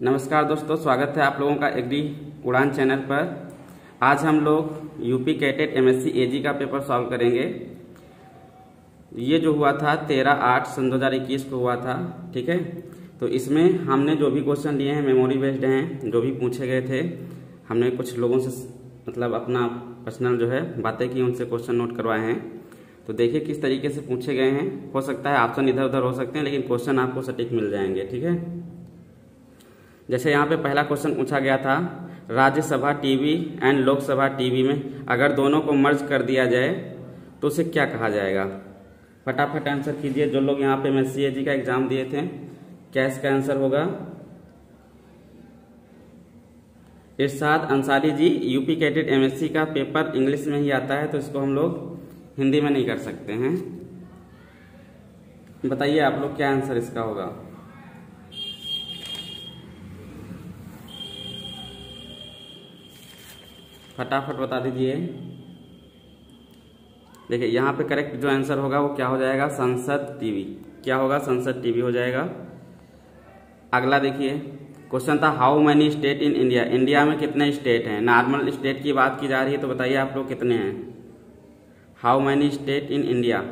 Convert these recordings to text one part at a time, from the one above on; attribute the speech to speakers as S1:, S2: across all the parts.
S1: नमस्कार दोस्तों, स्वागत है आप लोगों का एग्री उड़ान चैनल पर। आज हम लोग यूपी कैटेट एमएससी एजी का पेपर सॉल्व करेंगे। ये जो हुआ था, तेरह आठ सन दो हज़ार इक्कीस को हुआ था, ठीक है? तो इसमें हमने जो भी क्वेश्चन लिए हैं मेमोरी बेस्ड हैं, जो भी पूछे गए थे, हमने कुछ लोगों से मतलब अपना पर्सनल जो है, बातें की, उनसे क्वेश्चन नोट करवाए हैं। तो देखिए किस तरीके से पूछे गए हैं। हो सकता है ऑप्शन इधर उधर हो सकते हैं, लेकिन क्वेश्चन आपको सटीक मिल जाएँगे, ठीक है? जैसे यहाँ पे पहला क्वेश्चन पूछा गया था, Rajya Sabha TV and Lok Sabha TV में अगर दोनों को मर्ज कर दिया जाए तो उसे क्या कहा जाएगा? फटाफट आंसर कीजिए, जो लोग यहाँ पे एम जी का एग्ज़ाम दिए थे क्या इसका आंसर होगा। Irshad Ansari ji UP CATET MSc का पेपर इंग्लिश में ही आता है तो इसको हम लोग हिंदी में नहीं कर सकते हैं। बताइए आप लोग क्या आंसर इसका होगा? फटाफट बता दीजिए। देखिए, यहाँ पे करेक्ट जो आंसर होगा वो क्या हो जाएगा? संसद टीवी क्या होगा? संसद टीवी हो जाएगा। अगला देखिए क्वेश्चन था how many state in India India में कितने स्टेट हैं? नॉर्मल स्टेट की बात की जा रही है तो बताइए आप लोग कितने हैं? How many state in India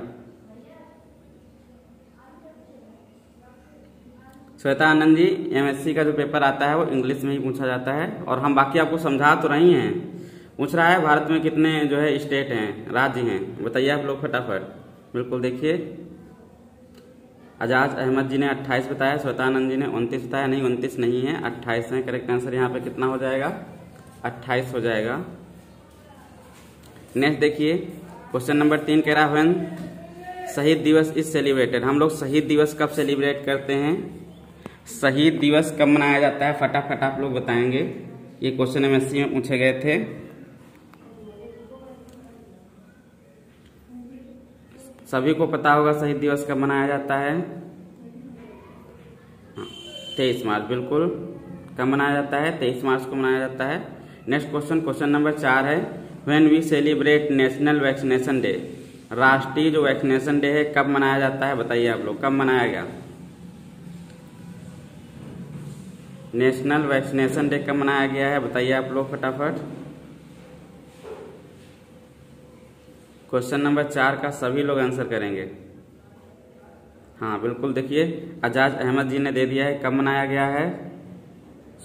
S1: Shweta Anand ji MSc का जो पेपर आता है वो इंग्लिश में ही पूछा जाता है और हम बाकी आपको समझा तो रही हैं। पूछ रहा है, भारत में कितने जो है स्टेट हैं, राज्य हैं? बताइए आप लोग फटाफट। बिल्कुल देखिए। अजाज अहमद जी ने 28 बताया, श्वेतानंद जी ने 29 बताया। नहीं, उनतीस नहीं है 28 है। करेक्ट आंसर यहाँ पे कितना हो जाएगा? 28 हो जाएगा। नेक्स्ट देखिए, क्वेश्चन नंबर तीन कह रहा है शहीद दिवस इज़ सेलिब्रेटेड। हम लोग शहीद दिवस कब सेलिब्रेट करते हैं? शहीद दिवस कब मनाया जाता है? फटाफट आप लोग बताएँगे। ये क्वेश्चन एमएससी में पूछे गए थे। सभी को पता होगा शहीद दिवस कब मनाया जाता है। तेईस मार्च, बिल्कुल। कब मनाया जाता है? तेईस मार्च को मनाया जाता है। नेक्स्ट क्वेश्चन क्वेश्चन नंबर चार है। When we celebrate national vaccination day राष्ट्रीय जो वैक्सीनेशन डे है, कब मनाया जाता है बताइए आप लोग, कब मनाया गया? नेशनल वैक्सीनेशन डे कब मनाया गया है बताइए आप लोग फटाफट। क्वेश्चन नंबर चार का सभी लोग आंसर करेंगे। हाँ बिल्कुल देखिए अजाज अहमद जी ने दे दिया है, कब मनाया गया है?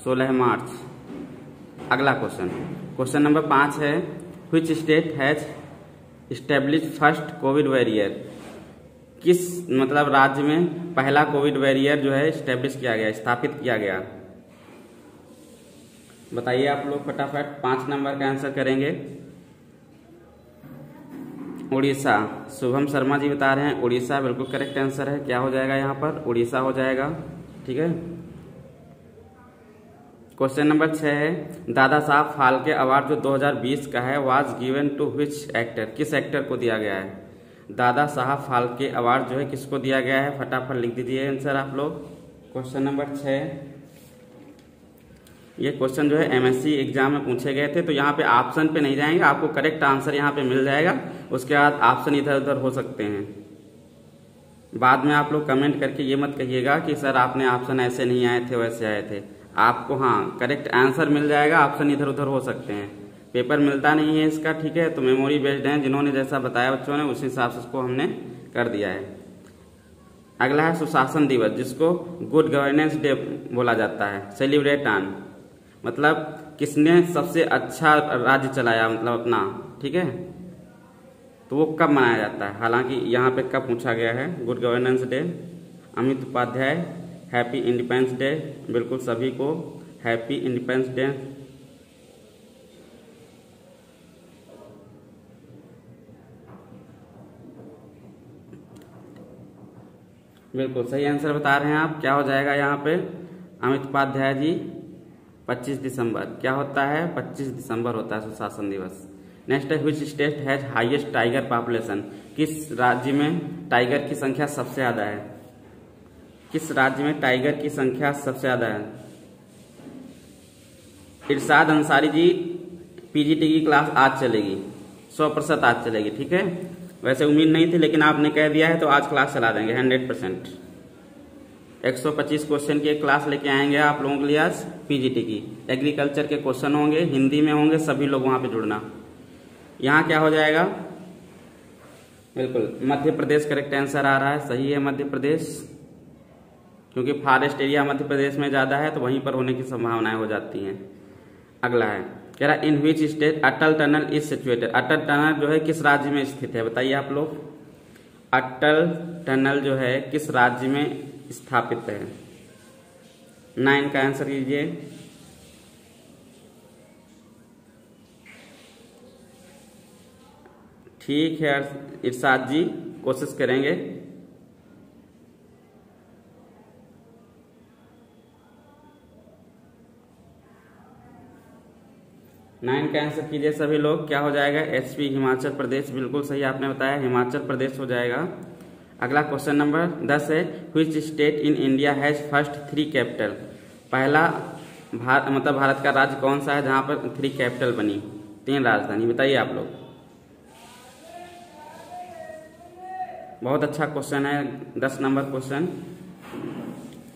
S1: 16 मार्च। अगला क्वेश्चन क्वेश्चन नंबर पाँच है which state has establish first covid warrior किस मतलब राज्य में पहला कोविड वैरियर जो है स्टेब्लिश किया गया, स्थापित किया गया? बताइए आप लोग फटाफट, पाँच नंबर का आंसर करेंगे। उड़ीसा शुभम शर्मा जी बता रहे हैं उड़ीसा बिल्कुल करेक्ट आंसर है। क्या हो जाएगा यहाँ पर? उड़ीसा हो जाएगा। ठीक है? क्वेश्चन नंबर छह है, दादा साहब फाल्के अवार्ड जो 2020 का है was given to which actor किस एक्टर को दिया गया है? दादा साहब फाल्के अवार्ड जो है, किसको दिया गया है? फटाफट लिख दीजिए आंसर आप लोग। क्वेश्चन नंबर छह ये क्वेश्चन जो है एमएससी एग्ज़ाम में पूछे गए थे तो यहाँ पे ऑप्शन पे नहीं जाएँगे, आपको करेक्ट आंसर यहाँ पे मिल जाएगा। उसके बाद ऑप्शन इधर उधर हो सकते हैं। बाद में आप लोग कमेंट करके ये मत कहिएगा कि सर आपने ऑप्शन ऐसे नहीं आए थे, वैसे आए थे। आपको हाँ करेक्ट आंसर मिल जाएगा ऑप्शन इधर उधर हो सकते हैं। पेपर मिलता नहीं है इसका, ठीक है? तो मेमोरी बेस्ड है, जिन्होंने जैसा बताया बच्चों ने, उसी हिसाब से उसको हमने कर दिया है। अगला है सुशासन दिवस, जिसको गुड गवर्नेंस डे बोला जाता है सेलिब्रेट ऑन मतलब किसने सबसे अच्छा राज्य चलाया मतलब अपना, ठीक है? तो वो कब मनाया जाता है? हालाँकि यहाँ पे कब पूछा गया है? Good governance day Amit Upadhyay happy independence day बिल्कुल सभी को हैप्पी इंडिपेंडेंस डे बिल्कुल सही आंसर बता रहे हैं आप। क्या हो जाएगा यहाँ पे? अमित उपाध्याय जी 25 दिसंबर। क्या होता है? 25 दिसंबर होता है सुशासन दिवस। नेक्स्ट है which state has highest tiger population किस राज्य में टाइगर की संख्या सबसे ज़्यादा है? किस राज्य में टाइगर की संख्या सबसे ज़्यादा है? इरशाद अंसारी जी पीजीटी की क्लास आज चलेगी। 100 प्रतिशत आज चलेगी, ठीक है? वैसे उम्मीद नहीं थी, लेकिन आपने कह दिया है तो आज क्लास चला देंगे, हंड्रेड परसेंट 125 क्वेश्चन की एक क्लास लेके आएँगे आप लोगों के लिए आज पीजीटी की। एग्रीकल्चर के क्वेश्चन होंगे, हिंदी में होंगे, सभी लोग वहाँ पे जुड़ना। यहाँ क्या हो जाएगा? बिल्कुल, मध्य प्रदेश करेक्ट आंसर आ रहा है। सही है मध्य प्रदेश? क्योंकि फॉरेस्ट एरिया मध्य प्रदेश में ज़्यादा है तो वहीं पर होने की संभावनाएँ हो जाती हैं। अगला है, कह रहा in which state Atal tunnel is situated Atal tunnel जो है, किस राज्य में स्थित है? बताइए आप लोग। अटल टनल जो है, किस राज्य में स्थापित है? नाइन का आंसर कीजिए। ठीक है इरशाद जी, कोशिश करेंगे। नाइन का आंसर कीजिए सभी लोग, क्या हो जाएगा? एचपी हिमाचल प्रदेश, बिल्कुल सही आपने बताया, हिमाचल प्रदेश हो जाएगा। अगला क्वेश्चन नंबर दस है which state in India has first three capital पहला भारत मतलब भारत का राज्य कौन सा है जहाँ पर थ्री कैपिटल बनी? तीन राजधानी, बताइए आप लोग। बहुत अच्छा क्वेश्चन है, दस नंबर क्वेश्चन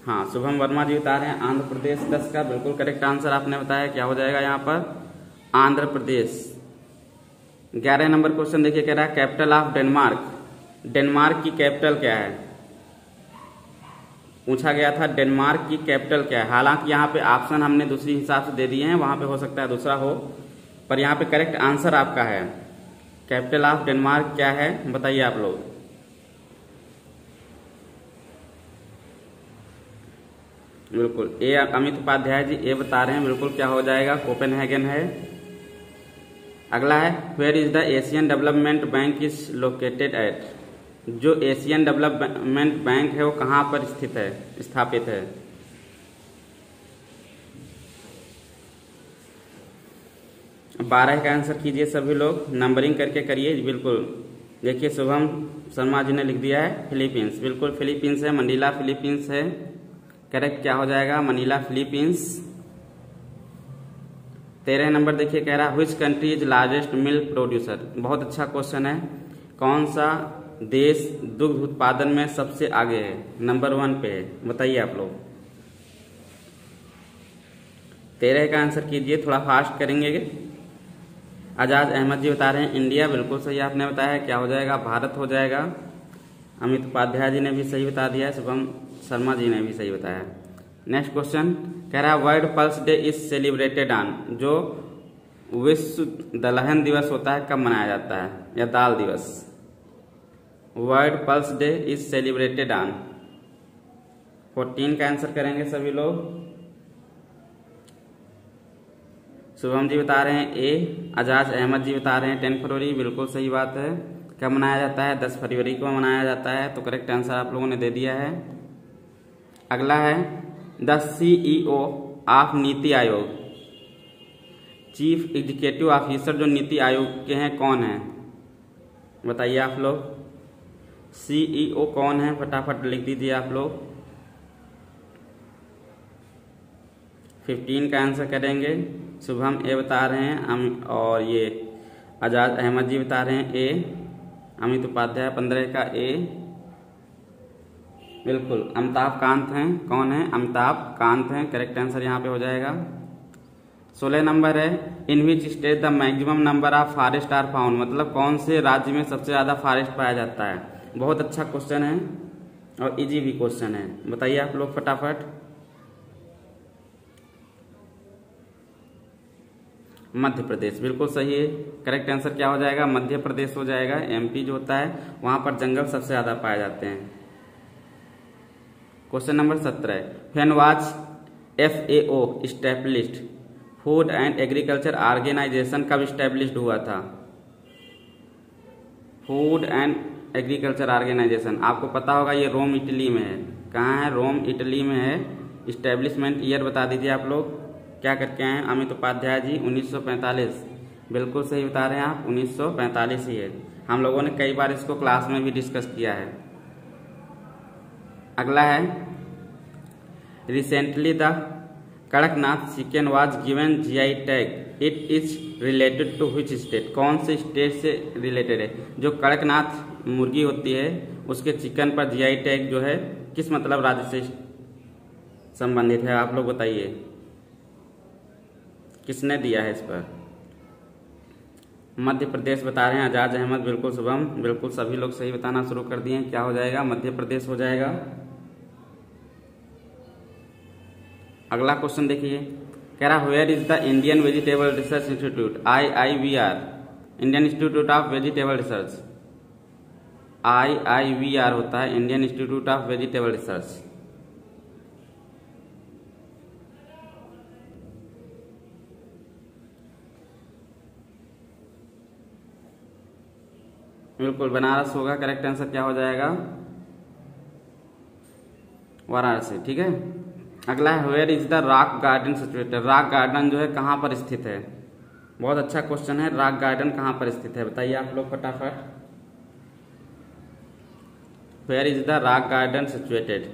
S1: हाँ शुभम वर्मा जी बता रहे हैं, आंध्र प्रदेश दस का बिल्कुल करेक्ट आंसर आपने बताया, क्या हो जाएगा यहाँ पर? आंध्र प्रदेश. ग्यारह नंबर क्वेश्चन देखिए कह रहा है कैपिटल ऑफ़ डेनमार्क डेनमार्क की कैपिटल क्या है? पूछा गया था डेनमार्क की कैपिटल क्या है? हालाँकि यहाँ पे ऑप्शन हमने दूसरी हिसाब से दे दिए हैं, वहाँ पे हो सकता है दूसरा हो, पर यहाँ पे करेक्ट आंसर आपका है. कैपिटल ऑफ़ डेनमार्क क्या है? बताइए आप लोग. बिल्कुल। ए अमित उपाध्याय जी, ए बता रहे हैं, बिल्कुल क्या हो जाएगा? कोपेनहेगन है। अगला है where is the Asian development bank is located at जो एशियन डेवलपमेंट बैंक है, वो कहाँ पर स्थित है, स्थापित है? बारह का आंसर कीजिए सभी लोग। नंबरिंग करके करिए, बिल्कुल। देखिए, शुभम शर्मा जी ने लिख दिया है फिलीपींस बिल्कुल फिलीपींस है मंडीला फिलीपींस है। करेक्ट क्या हो जाएगा? मनीला फिलीपींस तेरह नंबर देखिए, कह रहा है which country is largest milk producer बहुत अच्छा क्वेश्चन है। कौन सा देश दुग्ध उत्पादन में सबसे आगे है? नंबर वन पे। है बताइए आप लोग। तेरह का आंसर कीजिए, थोड़ा फास्ट करेंगे। आज़ाद अहमद जी बता रहे हैं इंडिया बिल्कुल सही आपने बताया। क्या हो जाएगा? भारत हो जाएगा। अमित उपाध्याय जी ने भी सही बता दिया शुभम शर्मा जी ने भी सही बताया। नेक्स्ट क्वेश्चन कह रहा है world pulse day is celebrated on जो विश्व दलहन दिवस होता है, कब मनाया जाता है? या दाल दिवस? World pulse day is celebrated on fourteen का आंसर करेंगे सभी लोग। शुभम जी बता रहे हैं, ए आजाज अहमद जी बता रहे हैं, टेन फरवरी, बिल्कुल सही बात है। कब मनाया जाता है? दस फरवरी को मनाया जाता है तो करेक्ट आंसर आप लोगों ने दे दिया है। अगला है the CEO of NITI Aayog. Chief executive officer जो नीति आयोग के हैं, कौन है? बताइए आप लोग। सीईओ कौन है? फटाफट लिख दीजिए आप लोग। फिफ्टीन का आंसर करेंगे। शुभम ए बता रहे हैं, हम और ये आज़ाद अहमद जी बता रहे हैं ए अमित उपाध्याय पंद्रह का ए बिल्कुल, अमिताभ कांत हैं। कौन है? अमिताभ कांत हैं। करेक्ट आंसर यहाँ पे हो जाएगा। सोलह नंबर है in which state the maximum number of forest are found मतलब कौन से राज्य में सबसे ज़्यादा फॉरेस्ट पाया जाता है? बहुत अच्छा क्वेश्चन है और इजी भी क्वेश्चन है। बताइए आप लोग फटाफट। मध्य प्रदेश, बिल्कुल सही है। करेक्ट आंसर क्या हो जाएगा? मध्य प्रदेश हो जाएगा। एमपी जो होता है, वहाँ पर जंगल सबसे ज़्यादा पाए जाते हैं। क्वेश्चन नंबर सत्रह when was F A O established food and agriculture organisation कब स्टेब्लिश्ड हुआ था? फ़ूड एंड एग्रीकल्चर ऑर्गेनाइजेशन आपको पता होगा ये रोम इटली में है। कहाँ है रोम इटली में है? इस्टेब्लिशमेंट ईयर बता दीजिए आप लोग। क्या करके आए हैं? अमित उपाध्याय जी 1945 बिल्कुल सही बता रहे हैं आप 1945 ही है। हम लोगों ने कई बार इसको क्लास में भी डिस्कस किया है। अगला है। Recently the Kadaknath chicken was given GI tag it is related to which state कौन से स्टेट से रिलेटेड है? जो कड़कनाथ मुर्गी होती है, उसके चिकन पर जीआई टैग जो है, किस मतलब राज्य से संबंधित है? आप लोग बताइए। किसने दिया है इस पर? मध्य प्रदेश बता रहे हैं, आज़ाद अहमद, बिल्कुल शुभम, बिल्कुल सभी लोग सही बताना शुरू कर दिए क्या हो जाएगा? मध्य प्रदेश हो जाएगा। अगला क्वेश्चन देखिए। कह रहा where is the Indian vegetable research institute I I V R Indian institute of vegetable research I I V R होता है Indian institute of vegetable research बिल्कुल, बनारस होगा करेक्ट आंसर क्या हो जाएगा? वाराणसी, ठीक है? अगला है where is the rock garden situated rock garden जो है, कहाँ पर स्थित है? बहुत अच्छा क्वेश्चन है रॉक गार्डन कहाँ पर स्थित है? बताइए आप लोग फटाफट। Where is the rock garden situated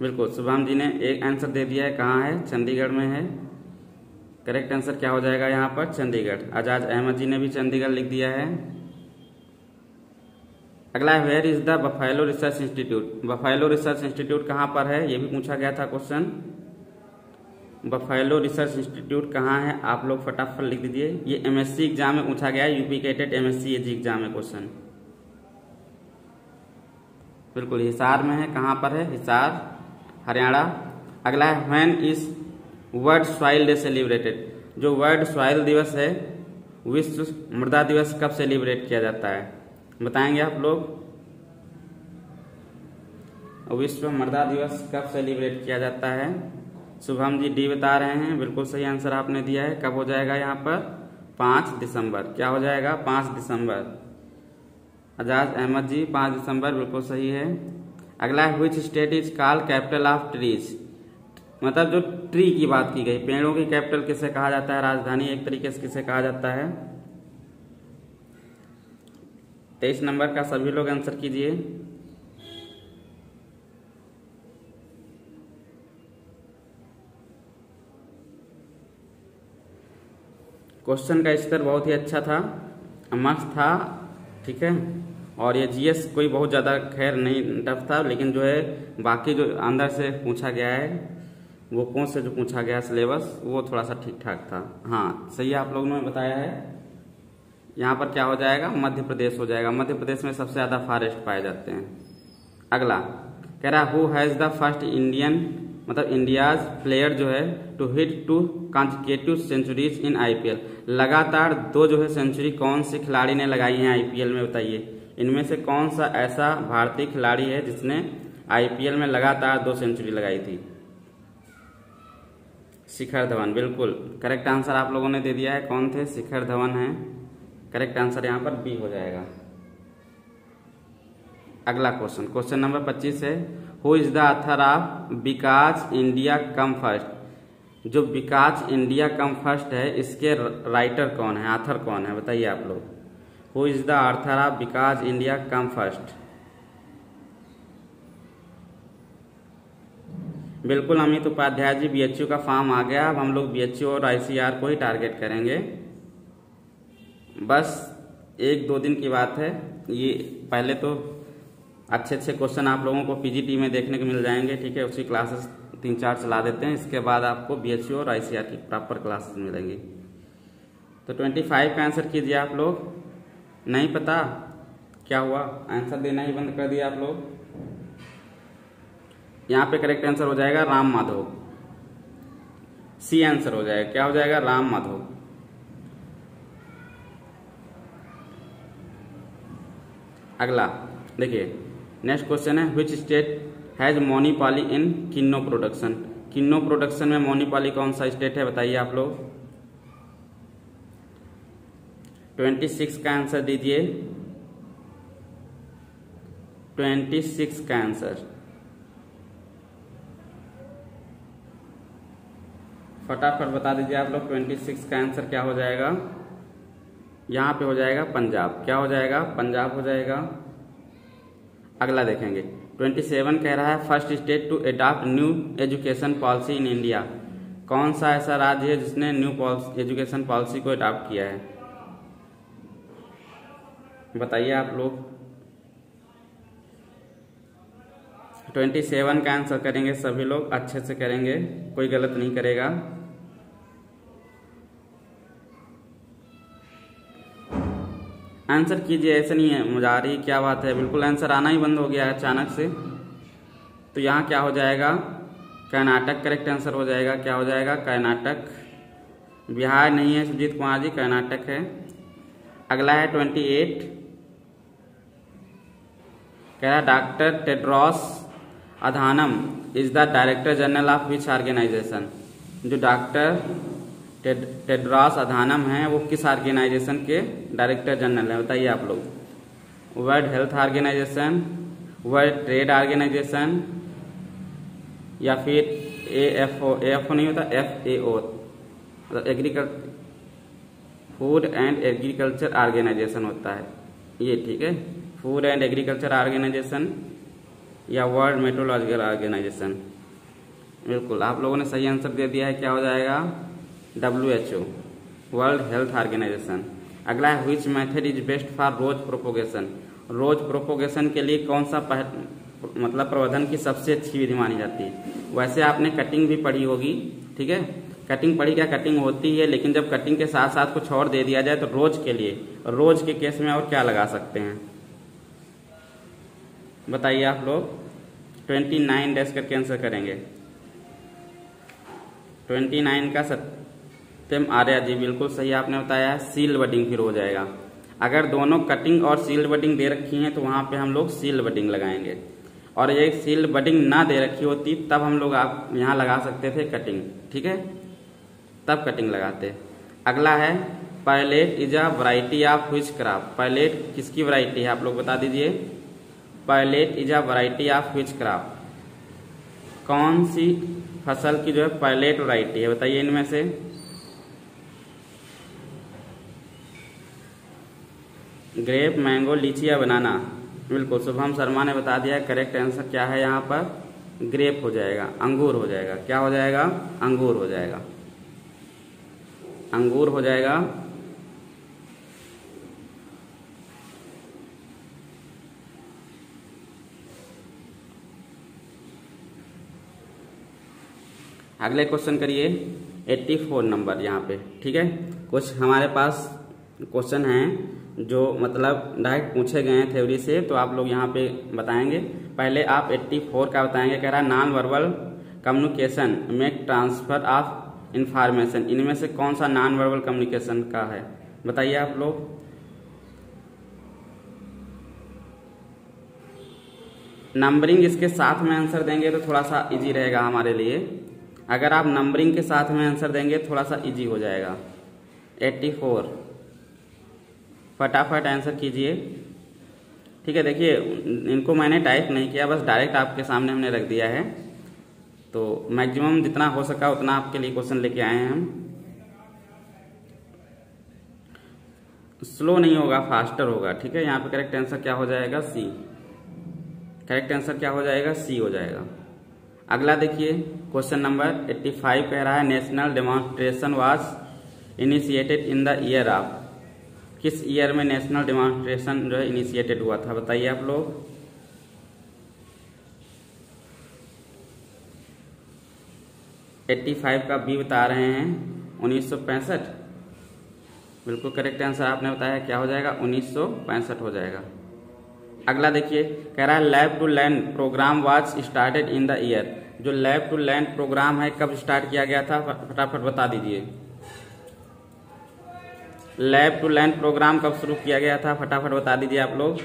S1: बिल्कुल, शुभम जी ने एक आंसर दे दिया है, कहाँ है? चंडीगढ़ में है। करेक्ट आंसर क्या हो जाएगा यहाँ पर? चंडीगढ़। आज़ाद अहमद जी ने भी चंडीगढ़ लिख दिया है। अगला है where is the buffalo research institute buffalo research institute कहाँ पर है? ये भी पूछा गया था क्वेश्चन बफेलो रिसर्च इंस्टीट्यूट कहाँ है? आप लोग फटाफट लिख दीजिए। ये एमएससी एग्ज़ाम में पूछा गया है UP CATET MSc AG exam में क्वेश्चन बिल्कुल, हिसार में है, कहाँ पर है? हिसार, हरियाणा. अगला है when is world soil day celebrated जो वर्ल्ड सॉइल दिवस है, विश्व मृदा दिवस कब सेलिब्रेट किया जाता है? बताएँगे आप लोग। विश्व मृदा दिवस कब सेलिब्रेट किया जाता है? शुभम जी डी बता रहे हैं, बिल्कुल सही आंसर आपने दिया है। कब हो जाएगा यहाँ पर? पाँच दिसंबर। क्या हो जाएगा? पाँच दिसंबर। आज़ाद अहमद जी, पाँच दिसंबर, बिल्कुल सही है। अगला है which state is call capital of trees मतलब जो ट्री की बात की गई, पेड़ों की कैपिटल किसे कहा जाता है? राजधानी एक तरीके से किसे कहा जाता है? तेईस नंबर का सभी लोग आंसर कीजिए। क्वेश्चन का स्तर बहुत ही अच्छा था मस्त था, ठीक है? और ये जीएस कोई बहुत ज़्यादा खैर नहीं, टफ था, लेकिन जो है, बाकी जो अंदर से पूछा गया है, वो कौन से जो पूछा गया सिलेबस, वो थोड़ा सा ठीक ठाक था। हाँ सही आप लोगों ने बताया है। यहाँ पर क्या हो जाएगा? मध्य प्रदेश हो जाएगा। मध्य प्रदेश में सबसे ज़्यादा फॉरेस्ट पाए जाते हैं। अगला, कह रहा who has the first Indian मतलब इंडियाज प्लेयर जो है to hit two consecutive centuries in IPL लगातार दो जो है सेंचुरी कौन से खिलाड़ी ने लगाई है आईपीएल में, बताइए। इनमें से कौन सा ऐसा भारतीय खिलाड़ी है जिसने आईपीएल में लगातार दो सेंचुरी लगाई थी? शिखर धवन, बिल्कुल। करेक्ट आंसर आप लोगों ने दे दिया है। कौन थे? शिखर धवन है। करेक्ट आंसर यहाँ पर बी हो जाएगा। अगला क्वेश्चन क्वेश्चन नंबर पच्चीस है। Who is the author of Vikas India come first जो विकास इंडिया कम फ़र्स्ट है, इसके राइटर कौन है? आथर कौन है? बताइए आप लोग। Who is the author of Vikas India come first बिल्कुल, अमित उपाध्याय जी बीएचयू का फॉर्म आ गया। अब हम लोग बीएचयू और आईसीआर को ही टारगेट करेंगे। बस एक दो दिन की बात है। ये पहले तो अच्छे अच्छे क्वेश्चन आप लोगों को पीजीटी में देखने को मिल जाएँगे, ठीक है? उसी क्लासेस तीन चार चला देते हैं। इसके बाद आपको बीएचयू और आईसीआर की प्रॉपर क्लासेस मिलेंगी। तो ट्वेंटी फाइव का आंसर कीजिए आप लोग। नहीं पता क्या हुआ? आंसर देना ही बंद कर दिया आप लोग। यहाँ पे करेक्ट आंसर हो जाएगा राम माधव। सी आंसर हो जाएगा। क्या हो जाएगा? राम माधव। अगला, देखिए नेक्स्ट क्वेश्चन है which state has monopoly in kinnow production kinnow production में मोनीपाली कौन सा स्टेट है, बताइए आप लोग। ट्वेंटी सिक्स का आंसर दीजिए। ट्वेंटी सिक्स का आंसर फटाफट बता दीजिए आप लोग ट्वेंटी सिक्स का आंसर क्या हो जाएगा? यहाँ पे हो जाएगा पंजाब। क्या हो जाएगा? पंजाब हो जाएगा। अगला देखेंगे। ट्वेंटी सेवन कह रहा है first state to adopt new education policy in India कौन सा ऐसा राज्य है जिसने न्यू एजुकेशन पॉलिसी को अडॉप्ट किया है? बताइए आप लोग। ट्वेंटी सेवन का आंसर करेंगे, सभी लोग अच्छे से करेंगे, कोई गलत नहीं करेगा। आंसर कीजिए, ऐसे नहीं है मुझे आ रही क्या बात है। बिल्कुल आंसर आना ही बंद हो गया है अचानक से। तो यहाँ क्या हो जाएगा? कर्नाटक करेक्ट आंसर हो जाएगा। क्या हो जाएगा? कर्नाटक। बिहार नहीं है, सुजीत कुमार जी, कर्नाटक है। अगला है ट्वेंटी एट कह रहा doctor Tedros Adhanom is the director general of which organisation जो डॉक्टर टेड्रॉस अधानम है, वो किस ऑर्गेनाइजेशन के डायरेक्टर जनरल है, बताइए आप लोग। World health organisation, world trade organisation, या फिर A F O A F O नहीं होता एफ़ ए ओ मतलब agriculture food and agriculture organisation होता है। ये ठीक है। फ़ूड एंड एग्रीकल्चर ऑर्गेनाइजेशन या वर्ल्ड मेट्रोलॉजिकल ऑर्गेनाइजेशन। बिल्कुल, आप लोगों ने सही आंसर दे दिया है, क्या हो जाएगा? W H O world health organisation अगला है which method is best for rose propagation rose propagation के लिए कौन सा पह, मतलब प्रवर्धन की सबसे अच्छी विधि मानी जाती है? वैसे आपने कटिंग भी पढ़ी होगी ठीक है? कटिंग पढ़ी क्या कटिंग होती है लेकिन जब कटिंग के साथ साथ कुछ और दे दिया जाए तो रोज के लिए रोज के केस में और क्या लगा सकते हैं? बताइए आप लोग। ट्वेंटी नाइन डैश करके आंसर करेंगे। ट्वेंटी नाइन का सत्यम आर्या जी, बिल्कुल सही आपने बताया सील बडिंग फिर हो जाएगा। अगर दोनों कटिंग और सील बडिंग दे रखी हैं तो वहाँ पे हम लोग सील बडिंग लगाएँगे। और ये सील बडिंग ना दे रखी होती, तब हम लोग आप यहाँ लगा सकते थे कटिंग ठीक है? तब कटिंग लगाते। अगला है pallet is a variety of which crop pallet किसकी वराइटी है, आप लोग बता दीजिए। Pallet is a variety of which crop कौन सी फ़सल की जो है पैलेट वराइटी है, बताइए इनमें से। ग्रेप, मैंगो, लीची या बनाना। बिल्कुल, शुभम शर्मा ने बता दिया करेक्ट आंसर क्या है यहाँ पर? ग्रेप हो जाएगा, अंगूर हो जाएगा। क्या हो जाएगा? अंगूर हो जाएगा। अंगूर हो जाएगा। अगले क्वेश्चन करिए 84 नंबर यहाँ पे, ठीक है? कुछ हमारे पास क्वेश्चन हैं, जो मतलब डायरेक्ट पूछे गए हैं थ्योरी से तो आप लोग यहाँ पे बताएँगे। पहले आप 84 का बताएँगे, कह रहा है non verbal communication make transfer of information इनमें से कौन सा नॉन वर्बल कम्युनिकेशन का है? बताइए आप लोग। नंबरिंग इसके साथ में आंसर देंगे तो थोड़ा सा इजी रहेगा हमारे लिए। अगर आप नंबरिंग के साथ में आंसर देंगे, थोड़ा सा इजी हो जाएगा। 84 फटाफट आंसर कीजिए। ठीक है, देखिए, इनको मैंने टाइप नहीं किया, बस डायरेक्ट आपके सामने हमने रख दिया है। तो मैक्सिमम जितना हो सका उतना आपके लिए क्वेश्चन लेके आए हैं हम। स्लो नहीं होगा फास्टर होगा, ठीक है? यहाँ पे करेक्ट आंसर क्या हो जाएगा? सी करेक्ट आंसर क्या हो जाएगा? सी हो जाएगा। अगला देखिए क्वेश्चन नंबर 85 कह रहा है national demonstration was initiated in the year of किस ईयर में नेशनल डेमोन्स्ट्रेशन जो है इनिशिएटेड हुआ था? बताइए आप लोग। एट्टी फाइव का बी बता रहे हैं। उन्नीस सौ पैंसठ? बिल्कुल करेक्ट आंसर आपने बताया। क्या हो जाएगा? उन्नीस सौ पैंसठ हो जाएगा। अगला देखिए, कह रहा है lab to land programme was started in the year जो लैब टू लैंड प्रोग्राम है, कब स्टार्ट किया गया था? फटाफट बता दीजिए। लैब टू लैंड प्रोग्राम कब शुरू किया गया था? फटाफट बता दीजिए आप लोग।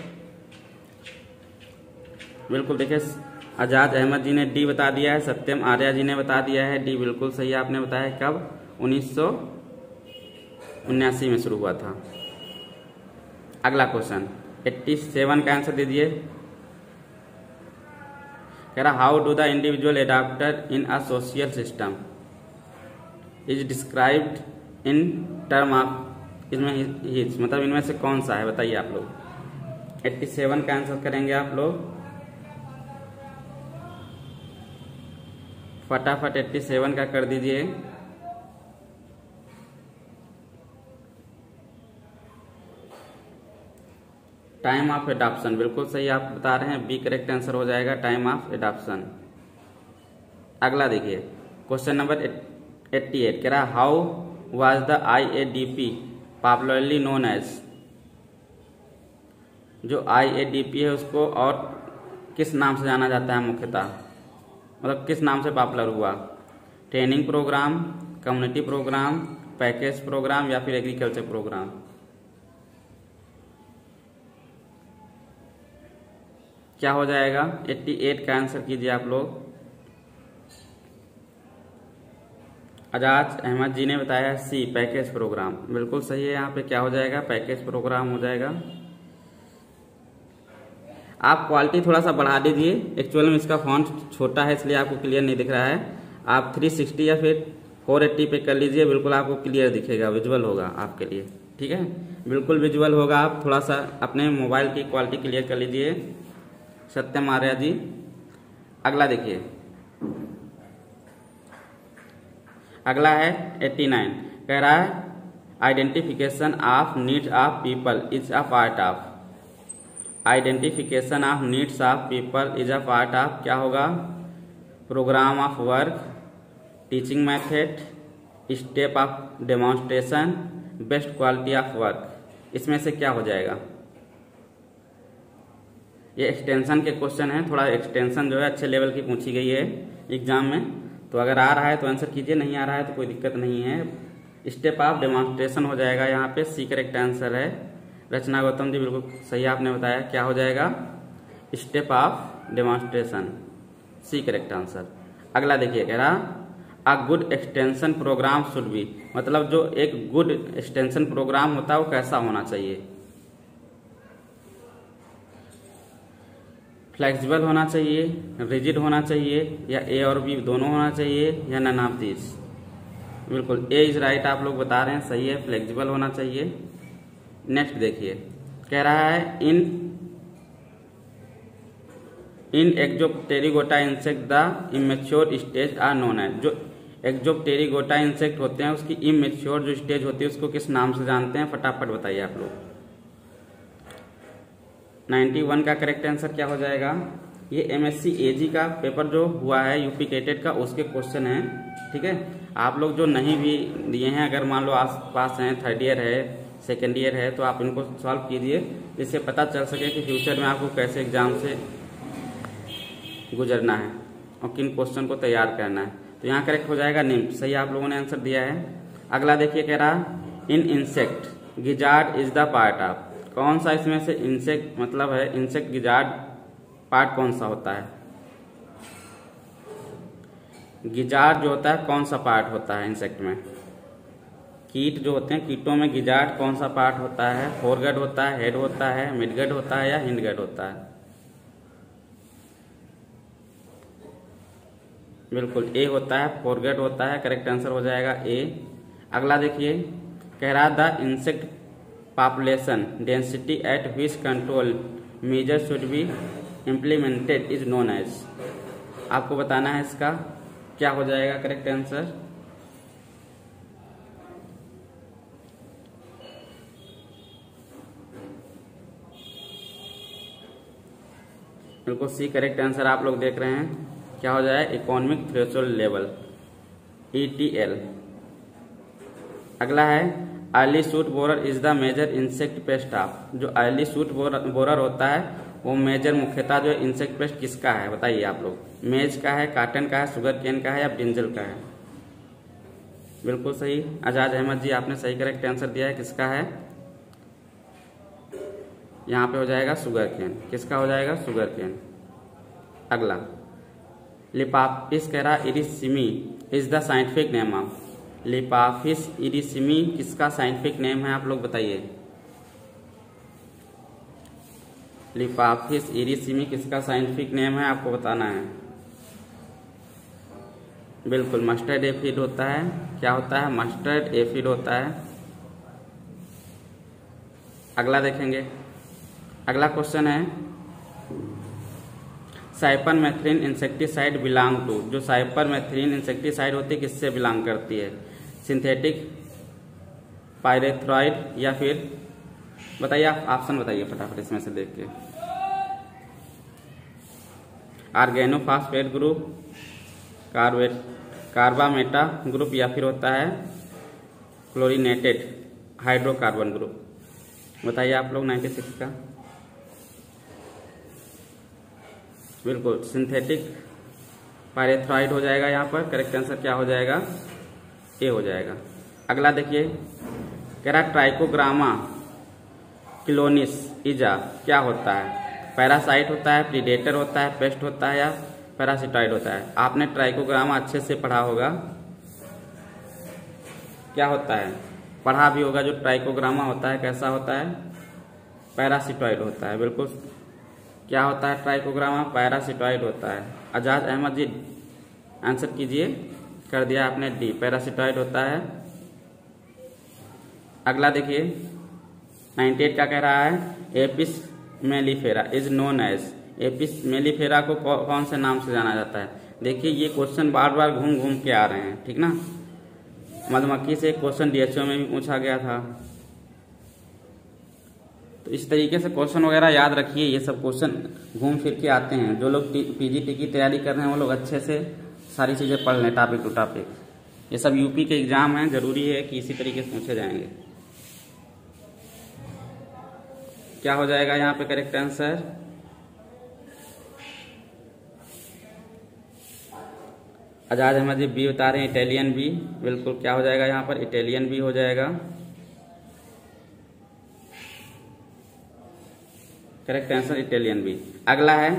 S1: बिल्कुल देखिए, आज़ाद अहमद जी ने डी बता दिया है, सत्यम आर्या जी ने बता दिया है। डी बिल्कुल सही आपने बताया कब? उन्नीस में शुरू हुआ था। अगला क्वेश्चन 87 का आंसर दीजिए। कह रहा, how do the individual adopter in a social system? Is described in term of इसमें हिज मतलब इनमें से कौन सा है? बताइए आप लोग। 87 का आंसर करेंगे आप लोग। फटाफट 87 का कर दीजिए। टाइम ऑफ़ एडाप्शन बिल्कुल सही आप बता रहे हैं। बी करेक्ट आंसर हो जाएगा। टाइम ऑफ़ एडाप्शन अगला देखिए। क्वेश्चन नंबर एट्टी एट कह रहा how was the I A D P popularly known as. जो आई ए डी पी है, उसको और किस नाम से जाना जाता है मुख्यतः? मतलब किस नाम से पॉपुलर हुआ? Training programme, community programme, package programme या फिर एग्रीकल्चर प्रोग्राम? क्या हो जाएगा? 88 का आंसर कीजिए आप लोग। आजाज अहमद जी ने बताया, सी, पैकेज प्रोग्राम। बिल्कुल सही है, यहाँ पे क्या हो जाएगा? पैकेज प्रोग्राम हो जाएगा। आप क्वालिटी थोड़ा सा बढ़ा दीजिए। एक्चुअल में इसका फॉन्ट छोटा है, इसलिए आपको क्लियर नहीं दिख रहा है। आप 360 या फिर 480 पे कर लीजिए, बिल्कुल आपको क्लियर दिखेगा, विजुअल होगा आपके लिए। ठीक है? बिल्कुल विजुअल होगा, आप थोड़ा सा अपने मोबाइल की क्वालिटी क्लियर कर लीजिए। सत्यम आर्या जी, अगला देखिए। अगला है 89 कह रहा है identification of needs of people is a part of identification of needs of people is a part of क्या होगा? Programme of work teaching method step of demonstration best quality of work इसमें से क्या हो जाएगा? ये एक्सटेंशन के question है, थोड़ा एक्सटेंशन जो है अच्छे लेवल की पूछी गई है एग्ज़ाम में। तो अगर आ रहा है तो आंसर कीजिए, नहीं आ रहा है तो कोई दिक्कत नहीं है। स्टेप ऑफ़ डेमोन्स्ट्रेशन हो जाएगा यहाँ पे सी करेक्ट आंसर है। रचना गौतम जी, बिल्कुल सही आपने बताया। क्या हो जाएगा? Step of demonstration C correct answer अगला देखिए, कह रहा a good extension programme should be मतलब जो एक गुड एक्सटेंशन प्रोग्राम होता है, वो कैसा होना चाहिए? फ्लेक्सिबल होना चाहिए, रिजिड होना चाहिए, या ए और बी दोनों होना चाहिए, या नन ऑफ़ दिस बिल्कुल ए इज़ राइट, आप लोग बता रहे हैं, सही है, फ्लेक्सिबल होना चाहिए। नेक्स्ट देखिए, कह रहा है, in in exopterygota insect the immature stage are known है जो एक्जोप्टेरिगोटा इंसेक्ट होते हैं, उसकी इमेच्योर जो स्टेज होती है, उसको किस नाम से जानते हैं? फटाफट बताइए आप लोग। 91 का करेक्ट आंसर क्या हो जाएगा? ये एमएससी एजी का पेपर जो हुआ है यूपी केटेड का, उसके क्वेश्चन है, ठीक है? आप लोग जो नहीं भी दिए हैं, अगर मान लो आस पास हैं थर्ड ईयर है सेकेंड ईयर है तो आप इनको सॉल्व कीजिए, जिससे पता चल सके कि फ्यूचर में आपको कैसे एग्ज़ाम से गुजरना है और किन क्वेश्चन को तैयार करना है। तो यहाँ करेक्ट हो जाएगा निम्न सही आप लोगों ने आंसर दिया है। अगला देखिए कह रहा in insect gizzard is the part of कौन सा इसमें से इंसेक्ट मतलब है इंसेक्ट गिजार्ड पार्ट कौन सा होता है? गिजार्ड जो होता है, कौन सा पार्ट होता है इंसेक्ट में? कीट जो होते हैं, कीटों में गिजार्ड कौन सा पार्ट होता है? फोरगड होता है हेड होता है मिडगड होता है या हिंडगड होता है? बिल्कुल ए होता है फोरगड होता है करेक्ट आंसर हो जाएगा ए अगला देखिए, कह रहा the insect population density at which control measure should be implemented is known as आपको बताना है इसका। क्या हो जाएगा करेक्ट आंसर बिल्कुल सी करेक्ट आंसर आप लोग देख रहे हैं। क्या हो जाए? इकोनॉमिक थ्रेशोल्ड लेवल ईटीएल अगला है early shoot borer is the major insect pest of. जो आयली सूट बोरर होता है, वो मेजर मुख्यतः जो इंसेक्ट पेस्ट किसका है, बताइए आप लोग। मेज का है काटन का है शुगर केन का है या ब्रिंजल का है? बिल्कुल सही। आज़ाद अहमद जी, आपने सही करेक्ट आंसर दिया है, किसका है? यहाँ पे हो जाएगा शुगर केन किसका हो जाएगा? शुगर केन अगला। लिपापिस कह रहा erysimi is the scientific name of Lipaphis erysimi, किसका साइंटिफिक नेम है आप लोग बताइए। लिपाफिस इरिसिमी, किसका साइंटिफिक नेम है आपको बताना है। बिल्कुल मस्टर्ड एफिड होता है। क्या होता है? मस्टर्ड एफिड होता है। अगला देखेंगे। अगला क्वेश्चन है। Cypermethrin insecticide belong to. जो साइपर मैथ्रीन इंसेक्टिसाइड होती है, किससे बिलोंग करती है? सिंथेटिक पायरेथ्रॉइड या फिर बताइए आप ऑप्शन बताइए फटाफट इसमें से देख के। आर्गेनोफास्फेट ग्रुप कार्बेट कार्बामेटा ग्रुप या फिर होता है क्लोरिनेटेड हाइड्रोकार्बन ग्रुप बताइए आप लोग 96 का। बिल्कुल सिंथेटिक पायरेथ्रॉइड हो जाएगा यहाँ पर। करेक्ट आंसर क्या हो जाएगा? ए हो जाएगा। अगला देखिए कह रहा ट्राइकोग्रामा क्लोनिस इजा क्या होता है? पैरासाइट होता है प्रीडेटर होता है पेस्ट होता है या पैरासिटाइड होता है? आपने ट्राइकोग्रामा अच्छे से पढ़ा होगा। क्या होता है? पढ़ा भी होगा जो ट्राइकोग्रामा होता है, कैसा होता है? पैरासिटॉइड होता है, बिल्कुल। क्या होता है ट्राइकोग्रामा पैरासिटॉइड होता है। आज़ाद अहमद जी आंसर कीजिए। कर दिया आपने डी पैरासिटॉइड होता है। अगला देखिए 98 क्या कह रहा है, Apis mellifera, is known as. Apis mellifera को कौन से नाम से जाना जाता है? देखिए, ये क्वेश्चन बार बार घूम घूम के आ रहे हैं, ठीक ना? मधुमक्खी से क्वेश्चन डीएचओ में भी पूछा गया था। तो इस तरीके से क्वेश्चन वगैरह याद रखिए, ये सब क्वेश्चन घूम फिर के आते हैं। जो लोग पीजीटी की तैयारी कर रहे हैं, वो लोग अच्छे से सारी चीज़ें पढ़ लें टॉपिक टू टॉपिक ये सब यूपी के एग्ज़ाम हैं, ज़रूरी है कि इसी तरीके से पूछे जाएँगे। क्या हो जाएगा यहाँ पे correct answer Azad Ahmad ji B बता रहे हैं इटालियन बी बिल्कुल, क्या हो जाएगा यहाँ पर? इटालियन बी हो जाएगा। करेक्ट आंसर इटालियन बी अगला है,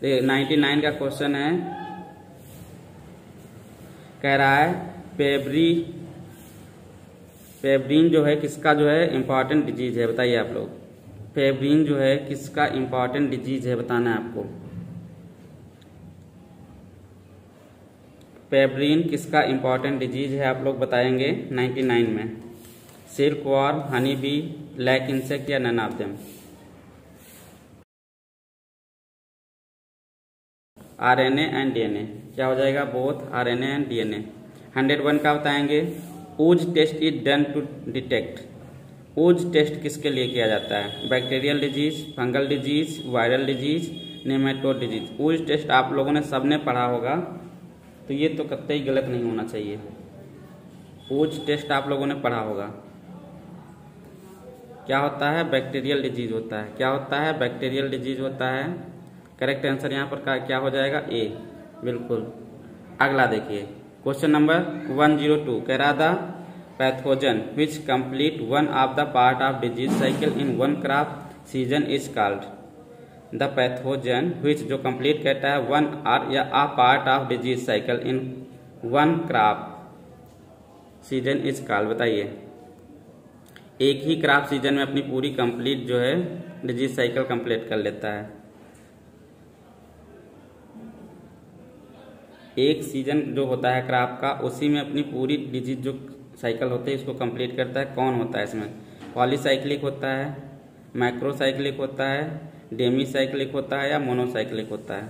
S1: देखिए नाइन्टी नाइन का क्वेश्चन है। कह रहा है पेबरी, पेब्रीन जो है किसका जो है इंपॉर्टेंट डिज़ीज़ है, बताइए आप लोग। पेब्रीन जो है किसका इंपॉर्टेंट डिज़ीज़ है, बताना है आपको। पेब्रीन किसका इंपॉर्टेंट डिज़ीज़ है, आप लोग बताएँगे 99 में। Silkworm honey bee lac insect या none of them. N and DNA. क्या हो जाएगा? Both R N and DNA. Hundred one का बताएँगे। Ooze test is done to detect. Ooze test किसके लिए किया जाता है? Bacterial disease, fungal disease, viral disease, nematode disease. Ooze test आप लोगों ने सबने पढ़ा होगा तो ये तो कतई गलत नहीं होना चाहिए। ऊज टेस्ट आप लोगों ने पढ़ा होगा। क्या होता है? बैक्टीरियल डिज़ीज़ होता है। क्या होता है? बैक्टीरियल डिज़ीज़ होता है। करेक्ट आंसर यहाँ पर क्या हो जाएगा? ए। बिल्कुल। अगला देखिए। Question number one zero two कह रहा था pathogen which complete one of the part of disease cycle in one crop season is called the pathogen which जो कंप्लीट कहता है वन आर या आ part of disease cycle in one crop season is called बताइए। एक ही craft season में अपनी पूरी complete जो है डिज़ीज़ साइकिल कंप्लीट कर लेता है। एक सीज़न जो होता है क्राप का, उसी में अपनी पूरी डिज़ीज़ जो साइकिल होती है, इसको कंप्लीट करता है। कौन होता है इसमें? पॉलीसाइक्लिक होता है माइक्रोसाइक्लिक होता है डेमी साइक्लिक होता है या मोनोसाइक्लिक होता है?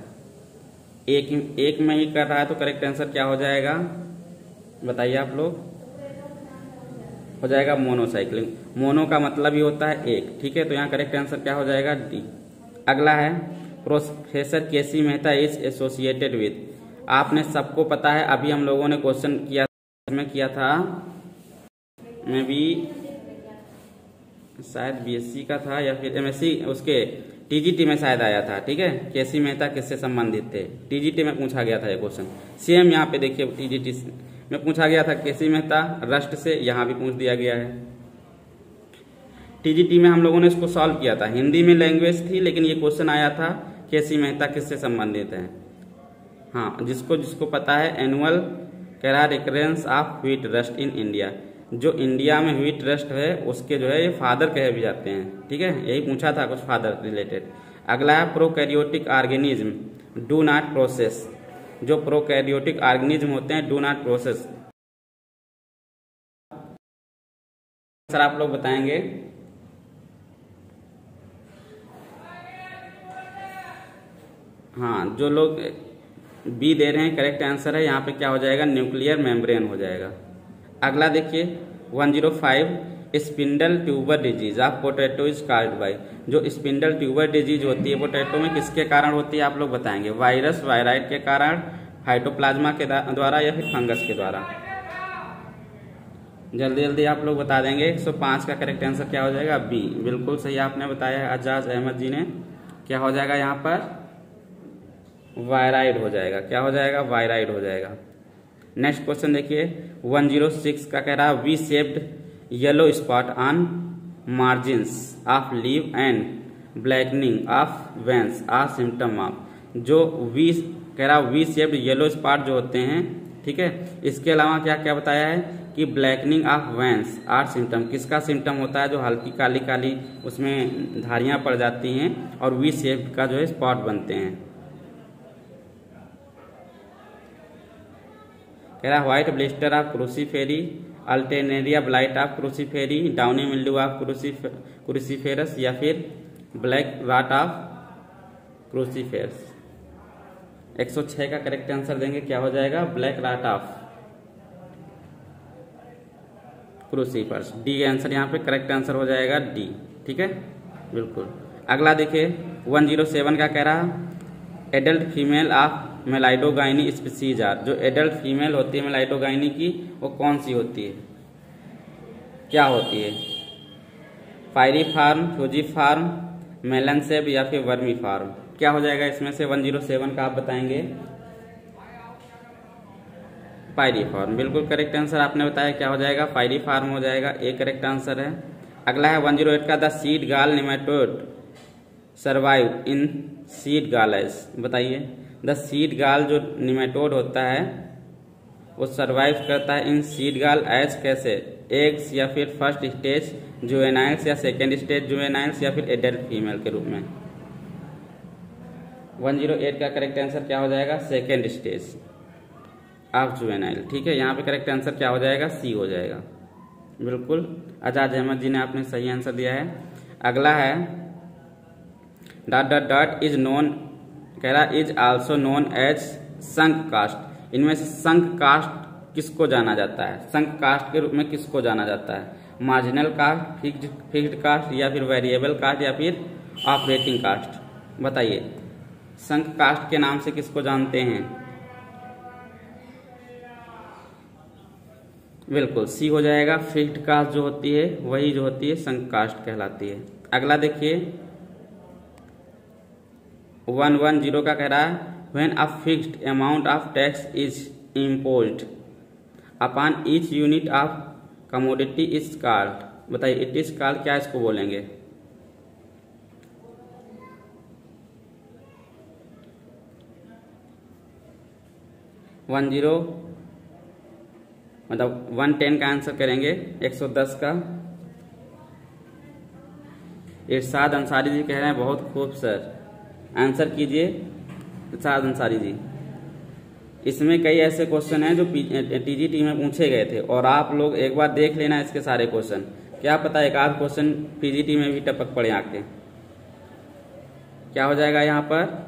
S1: एक एक में ही कर रहा है तो करेक्ट आंसर क्या हो जाएगा? बताइए आप लोग। हो जाएगा मोनोसाइक्लिक मोनो का मतलब ही होता है एक। ठीक है तो यहाँ करेक्ट आंसर क्या हो जाएगा? डी अगला है professor K C Mehta is associated with आपने सबको पता है, अभी हम लोगों ने क्वेश्चन किया में किया था, मैं भी शायद बीएससी का था या फिर एमएससी उसके टीजीटी में शायद आया था, ठीक है? केसी मेहता किससे संबंधित थे? टीजीटी में पूछा गया था ये क्वेश्चन सेम यहाँ पे देखिए टीजीटी में पूछा गया था केसी मेहता रस्ट से, यहाँ भी पूछ दिया गया है। टीजीटी में हम लोगों ने इसको सॉल्व किया था। हिंदी में लैंग्वेज थी, लेकिन ये क्वेश्चन आया था केसी मेहता किससे संबंधित है? हाँ जिसको जिसको पता है एनुअल कह रहा recurrence of wheat rust in India जो इंडिया में व्हीट रस्ट है, उसके जो है, ये फादर कहे भी जाते हैं। ठीक है? यही पूछा था कुछ फादर रिलेटेड अगला है prokaryotic organism do not process जो प्रोकैरियोटिक ऑर्गेनिज्म होते हैं डू नॉट प्रोसेस सर, आप लोग बताएँगे। हाँ जो लोग बी दे रहे हैं करेक्ट आंसर है, यहाँ पे क्या हो जाएगा? न्यूक्लियर मेम्ब्रेन हो जाएगा। अगला देखिए 105 spindle tuber disease of potato is caused by जो स्पिंडल ट्यूबर डिज़ीज़ होती है पोटैटो में किसके कारण होती है, आप लोग बताएँगे। वायरस वायराइड के कारण फाइटोप्लाज्मा के द्वारा या फिर फंगस के द्वारा। जल्दी जल्दी आप लोग बता देंगे। 105 का करेक्ट आंसर क्या हो जाएगा? बी बिल्कुल सही आपने बताया अजाज अहमद जी ने। क्या हो जाएगा यहाँ पर? वायराइड हो जाएगा। क्या हो जाएगा? वायराइड हो जाएगा। नेक्स्ट क्वेश्चन देखिए। 106 का कह रहा है V shaped yellow spot on margins of leave and blackening of veins are symptom of जो वी कह रहा वी शेप्ड येलो स्पॉट जो होते हैं, ठीक है? इसके अलावा क्या क्या बताया है कि blackening of veins are symptom किसका सिम्टम होता है? जो हल्की काली काली उसमें धारियाँ पड़ जाती हैं और वी शेप का जो है स्पॉट बनते हैं। कह रहा white blister of cruciferae alternaria blight of cruciferae downy mildew of crucifers या फिर ब्लैक राट ऑफ़ क्रूसीफेरस 106 का करेक्ट आंसर देंगे, क्या हो जाएगा? Black rot of crucifers D answer यहाँ पे करेक्ट आंसर हो जाएगा डी ठीक है? बिल्कुल। अगला देखिए 107 का कह रहा adult female of Meloidogyne species are, जो एडल्ट फीमेल होती है मेलाइडोगाइनी की, वो कौन सी होती है? क्या होती है? फायरी फार्म फ्यूजी फार्म मेलनसेब या फिर वर्मी फार्म क्या हो जाएगा इसमें से? 107 का आप बताएँगे। पायरी फार्म बिल्कुल करेक्ट आंसर आपने बताया। क्या हो जाएगा? पायरी फार्म हो जाएगा। ए करेक्ट आंसर है। अगला है 108 का the seed gall nematode. Survive in seed galls बताइए। द सीड गाल जो निमेटोड होता है, वो सर्वाइव करता है। इन सीड गाल एज कैसे? एग्स या फिर फ़र्स्ट स्टेज जुएनाइल्स या सेकेंड स्टेज जुएनाइल्स या फिर एडल्ट फीमेल के रूप में। 108 का करेक्ट आंसर क्या हो जाएगा? सेकेंड स्टेज ऑफ़ जुएनाइल ठीक है, यहाँ पे करेक्ट आंसर क्या हो जाएगा? सी हो जाएगा। बिल्कुल। आज़ाद अहमद जी ने आपने सही आंसर दिया है। अगला है dot dot dot is known कह रहा is also known as sunk cost इनमें से संक कास्ट किसको जाना जाता है? संक कास्ट के रूप में किसको जाना जाता है? Marginal cost fixed fixed cost या फिर वेरिएबल कास्ट या फिर ऑपरेटिंग कास्ट बताइए। संक कास्ट के नाम से किसको जानते हैं? बिल्कुल सी हो जाएगा। फिक्स्ड कास्ट जो होती है, वही जो होती है संक कास्ट कहलाती है। अगला देखिए। वन वन ज़ीरो का कह रहा है when a fixed amount of tax is impose upon each unit of commodity is called बताइए इट इज़ कॉल्ड क्या इसको बोलेंगे? वन ज़ीरो मतलब वन टेन का आंसर करेंगे, एक सौ दस का। इरशाद अंसारी जी कह रहे हैं, बहुत खूब, सर। आंसर कीजिए। इरशाद अंसारी जी। इसमें कई ऐसे क्वेश्चन हैं जो टीजीटी में पूछे गए थे, और आप लोग एक बार देख लेना इसके सारे क्वेश्चन क्या पता एक आध क्वेश्चन पीजीटी में भी टपक पड़े आके क्या हो जाएगा यहाँ पर?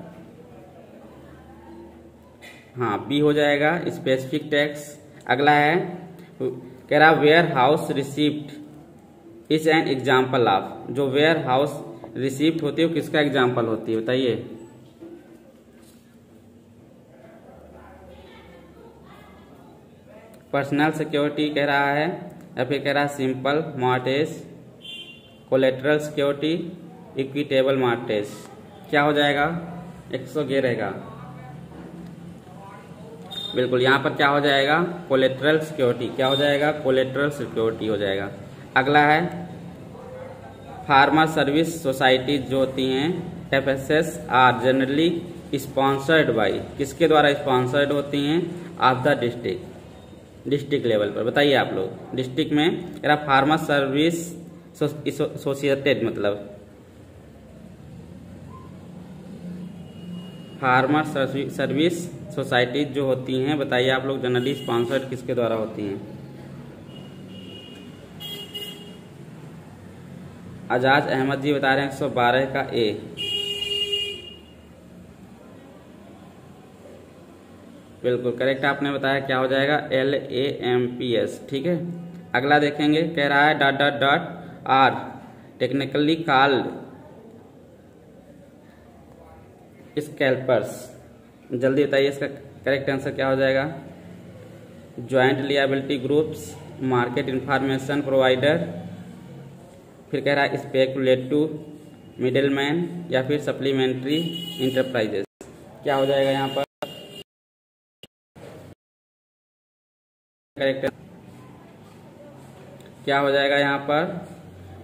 S1: हाँ बी हो जाएगा स्पेसिफिक टैक्स अगला है, कह रहा warehouse receipt is an example of जो वेयर हाउस रिसिप्ट होती है किसका एग्ज़ाम्पल होती है, बताइए। पर्सनल सिक्योरिटी कह रहा है, या फिर कह रहा है simple mortgage collateral security equitable mortgage क्या हो जाएगा? एक सौ गे रहेगा। बिल्कुल, यहाँ पर क्या हो जाएगा? कोलेट्रल सिक्योरिटी क्या हो जाएगा? कोलेट्रल सिक्योरिटी हो जाएगा। अगला है फार्मर सर्विस सोसाइटी जो होती हैं F S S are generally sponsored by किसके द्वारा स्पॉन्सर्ड होती हैं? Of the district district level पर। बताइए आप लोग। डिस्ट्रिक्ट में मेरा फार्मर सर्विस एसोसिएटेड मतलब। फार्मर सर्विस सोसाइटी जो होती हैं, बताइए आप लोग जनरली स्पॉन्सर्ड किसके द्वारा होती हैं? आजाज अहमद जी बता रहे हैं एक सौ बारह का ए। बिल्कुल करेक्ट आपने बताया क्या हो जाएगा? L A M P S ठीक है? अगला देखेंगे, कह रहा है dot dot dot are technically called scalpers जल्दी बताइए इसका करेक्ट आंसर क्या हो जाएगा? Joint liability groups market information provider फिर कह रहा है स्पेकुलेटिव मिडिल मैन या फिर सप्लीमेंट्री इंटरप्राइजेस क्या हो जाएगा यहाँ पर? करेक्ट क्या हो जाएगा यहाँ पर?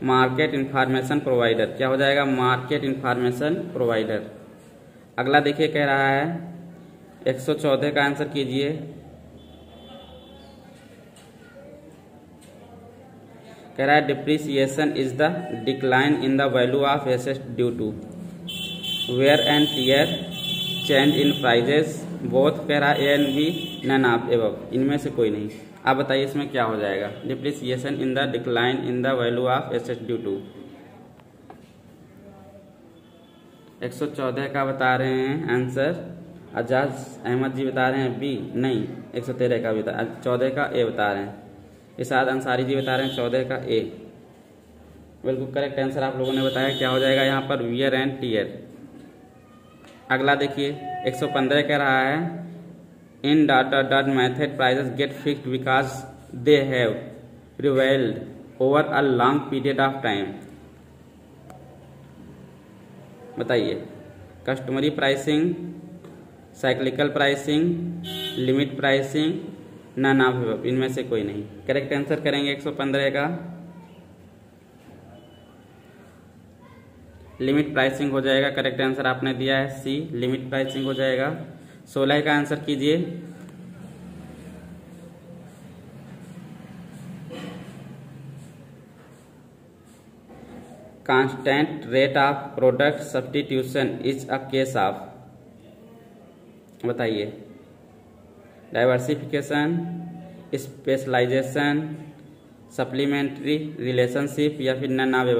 S1: मार्केट इंफॉर्मेशन प्रोवाइडर क्या हो जाएगा? मार्केट इंफॉर्मेशन प्रोवाइडर अगला देखिए कह रहा है। 114 का आंसर कीजिए। कह रहा है depreciation is the decline in the value of asset due to wear and tear change in prices both कह रहा है A and B none of above इनमें से कोई नहीं। आप बताइए इसमें क्या हो जाएगा? Depreciation in the decline in the value of asset due to 114 का बता रहे हैं। आंसर अजाज अहमद जी बता रहे हैं। बी नहीं 113 का बता चौदह का ए बता रहे हैं। इसाद अंसारी जी बता रहे हैं, चौदह का ए। बिल्कुल करेक्ट आंसर आप लोगों ने बताया, क्या हो जाएगा यहाँ पर? वियर एंड टीयर अगला देखिए 115 कह रहा है in data dot method prices get fixed because they have prevailed over a long period of time बताइए customary pricing cyclical pricing limit pricing ना ना इनमें से कोई नहीं। करेक्ट आंसर करेंगे 115 का। लिमिट प्राइसिंग हो जाएगा करेक्ट आंसर आपने दिया है सी लिमिट प्राइसिंग हो जाएगा। सोलह का आंसर कीजिए। Constant rate of product substitution is a case of बताइए। डाइवर्सिफिकेशन स्पेशलाइजेशन सप्लीमेंट्री रिलेशनशिप या फिर none above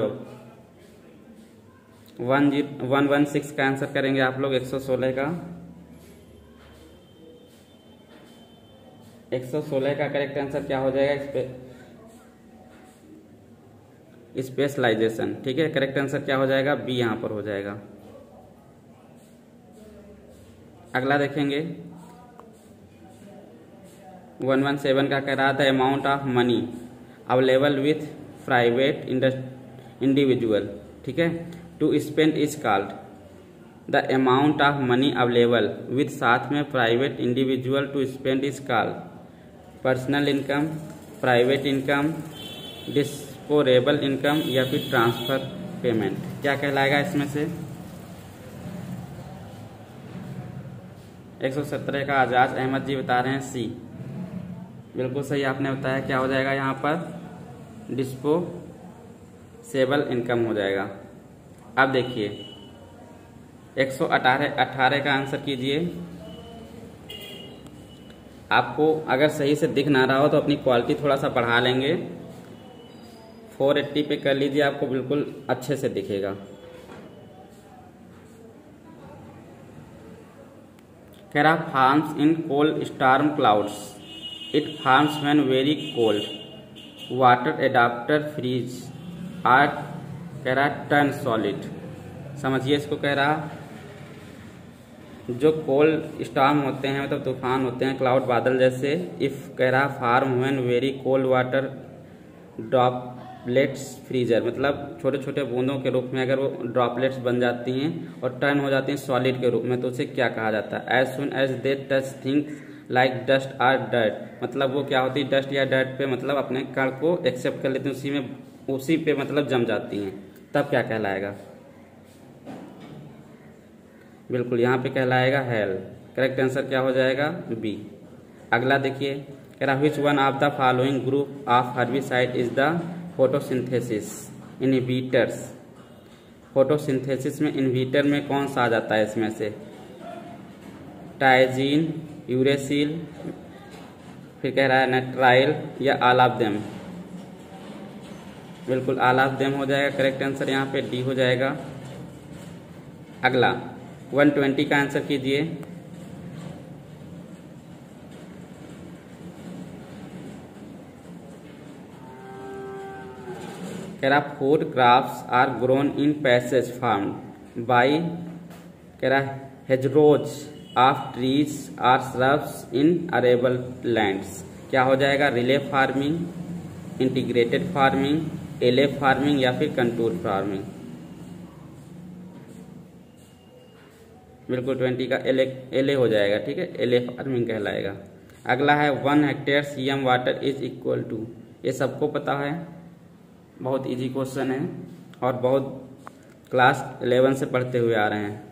S1: one one one, six का आंसर करेंगे आप लोग, एक सौ सोलह का। एक सौ सोलह का करेक्ट आंसर क्या हो जाएगा? स्पेशलाइजेशन ठीक है? करेक्ट आंसर क्या हो जाएगा? बी यहाँ पर हो जाएगा। अगला देखेंगे। वन वन सेवन का कह रहा था amount of money available with private individual ठीक है? To spend is called the amount of money available with साथ में private individual to spend is called personal income private income disposable income या फिर ट्रांसफ़र पेमेंट क्या कहलाएगा इसमें से? 117 का आजाज अहमद जी बता रहे हैं सी बिल्कुल सही आपने बताया क्या हो जाएगा यहाँ पर? डिस्पोसेबल इनकम हो जाएगा। अब देखिए 118 अठारह का आंसर कीजिए। आपको अगर सही से दिख ना रहा हो तो अपनी क्वालिटी थोड़ा सा बढ़ा लेंगे। 480 पे कर लीजिए, आपको बिल्कुल अच्छे से दिखेगा। कह रहा forms in cold storm clouds it forms when very cold water droplets freeze are कह रहा टर्न सॉलिड समझिए इसको कह रहा। जो कोल्ड स्टॉर्म होते हैं मतलब तूफ़ान होते हैं क्लाउड बादल जैसे इफ़ कह रहा form when very cold water droplets freeze मतलब छोटे छोटे बूंदों के रूप में अगर वो ड्रॉपलेट्स बन जाती हैं और टर्न हो जाती हैं सॉलिड के रूप में तो उसे क्या कहा जाता है? As soon as they touch things like dust or dirt मतलब वो क्या होती है? डस्ट या डर्ट पे मतलब अपने कण को एक्सेप्ट कर लेते हैं। उसी में, उसी पे मतलब जम जाती हैं। तब क्या कहलाएगा? बिल्कुल, यहाँ पे कहलाएगा हेल करेक्ट आंसर क्या हो जाएगा? बी अगला देखिए। कह रहा which one of the following group of herbicide is the photosynthesis inhibitors photosynthesis में इनहिबिटर में कौन सा आ जाता है इसमें से? टाइजीन यूरेसिल फिर कह रहा है नेट्राइल या आल ऑफ़ देम बिल्कुल आल ऑफ़ देम हो जाएगा करेक्ट आंसर यहाँ पे डी हो जाएगा। अगला 120 का आंसर कीजिए। कह रहा food crop are grown in passage formed by कह रहा hedgerows of trees or shrubs in arable lands क्या हो जाएगा? Relay farming integrated farming alley farming या फिर कंटूर फ़ार्मिंग बिल्कुल ट्वेंटी का एले एले हो जाएगा, ठीक है? एले फ़ार्मिंग कहलाएगा। अगला है one hectare C M water is equal to ये सबको पता है? बहुत इजी क्वेश्चन है और बहुत क्लास इलेवन से पढ़ते हुए आ रहे हैं।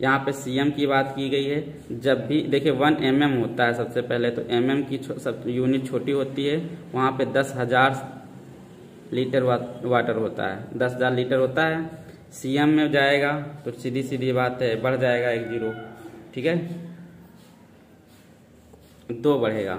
S1: यहाँ पे सीएम की बात की गई है। जब भी देखिए वन एम mm होता है सबसे पहले तो एमएम की सब यूनिट छोटी होती है। वहाँ पे दस हज़ार लीटर वा, वाटर होता है। दस हज़ार लीटर होता है। सीएम में जाएगा तो सीधी सीधी बात है बढ़ जाएगा एक ज़ीरो। ठीक है? दो बढ़ेगा।